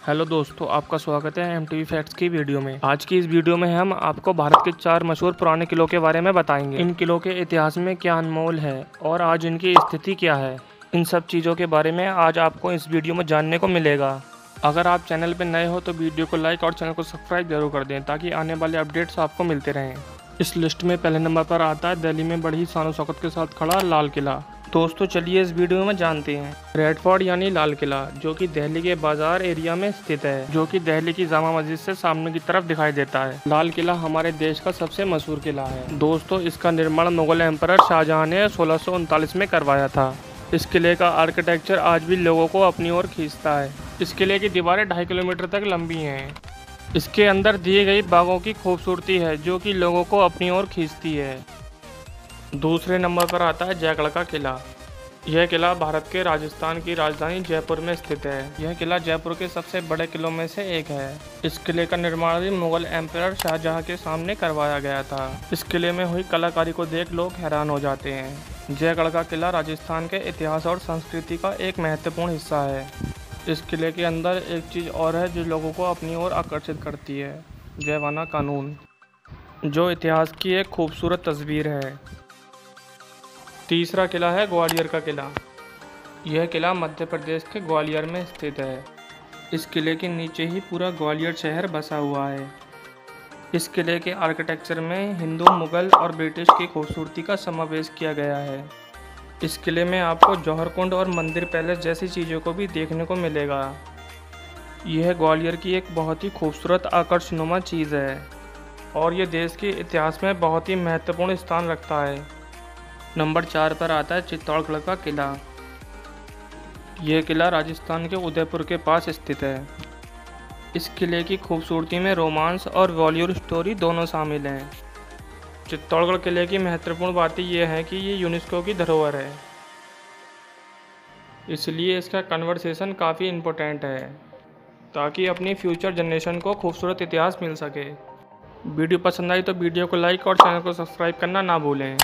Hello दोस्तों, आपका स्वागत है एम टी फैक्ट्स की वीडियो में। आज की इस वीडियो में हम आपको भारत के चार मशहूर पुराने किलों के बारे में बताएँगे। इन किलों के इतिहास में क्या अनमोल है और आज इनकी स्थिति क्या है? इन सब चीज़ों के बारे में आज आपको इस वीडियो में जानने को मिलेगा। अगर आप चैनल पर नए हो तो वीडियो को लाइक और चैनल को सब्सक्राइब ज़रूर कर दें ताकि आने वाले अपडेट्स आपको मिलते रहें। इस लिस्ट में पहले नंबर पर आता है, दिल्ली में बड़ी शानो शौकत के साथ खड़ा लाल किला। दोस्तों, चलिए इस वीडियो में जानते हैं। रेड फोर्ट यानी लाल किला, जो कि दिल्ली के बाज़ार एरिया में स्थित है, जो कि दिल्ली की जामा मस्जिद से सामने की तरफ़ दिखाई देता है। लाल किला हमारे देश का सबसे मशहूर किला है। दोस्तों, इसका निर्माण मुगल एम्पर शाहजहां ने सोलह में करवाया था। इस किले का आर्किटेक्चर आज भी लोगों को अपनी ओर खींचता है। इस किले की दीवारें ढाई किलोमीटर तक लंबी हैं। इसके अंदर दिए गई बागों की खूबसूरती है, जो कि लोगों को अपनी ओर खींचती है। दूसरे नंबर पर आता है जयगढ़ का किला। यह किला भारत के राजस्थान की राजधानी जयपुर में स्थित है। यह किला जयपुर के सबसे बड़े किलों में से एक है। इस किले का निर्माण भी मुगल एम्पायर शाहजहां के सामने करवाया गया था। इस किले में हुई कलाकारी को देख लोग हैरान हो जाते हैं। जयगढ़ का किला राजस्थान के इतिहास और संस्कृति का एक महत्वपूर्ण हिस्सा है। इस किले के अंदर एक चीज़ और है जो लोगों को अपनी ओर आकर्षित करती है, जयवाना कानून। जो इतिहास की एक खूबसूरत तस्वीर है। तीसरा किला है ग्वालियर का किला। यह किला मध्य प्रदेश के ग्वालियर में स्थित है। इस किले के नीचे ही पूरा ग्वालियर शहर बसा हुआ है। इस किले के आर्किटेक्चर में हिंदू, मुगल और ब्रिटिश की खूबसूरती का समावेश किया गया है। इस किले में आपको जौहर कुंड और मंदिर पैलेस जैसी चीज़ों को भी देखने को मिलेगा। यह ग्वालियर की एक बहुत ही खूबसूरत आकर्षनुमा चीज़ है और ये देश के इतिहास में बहुत ही महत्वपूर्ण स्थान रखता है। नंबर चार पर आता है चित्तौड़गढ़ का किला। यह किला राजस्थान के उदयपुर के पास स्थित है। इस किले की खूबसूरती में रोमांस और बॉलीवुड स्टोरी दोनों शामिल हैं। चित्तौड़गढ़ किले की महत्वपूर्ण बातें यह है कि ये यूनेस्को की धरोहर है। इसलिए इसका कन्वर्सेशन काफ़ी इम्पोर्टेंट है, ताकि अपनी फ्यूचर जनरेशन को खूबसूरत इतिहास मिल सके। वीडियो पसंद आई तो वीडियो को लाइक और चैनल को सब्सक्राइब करना ना भूलें।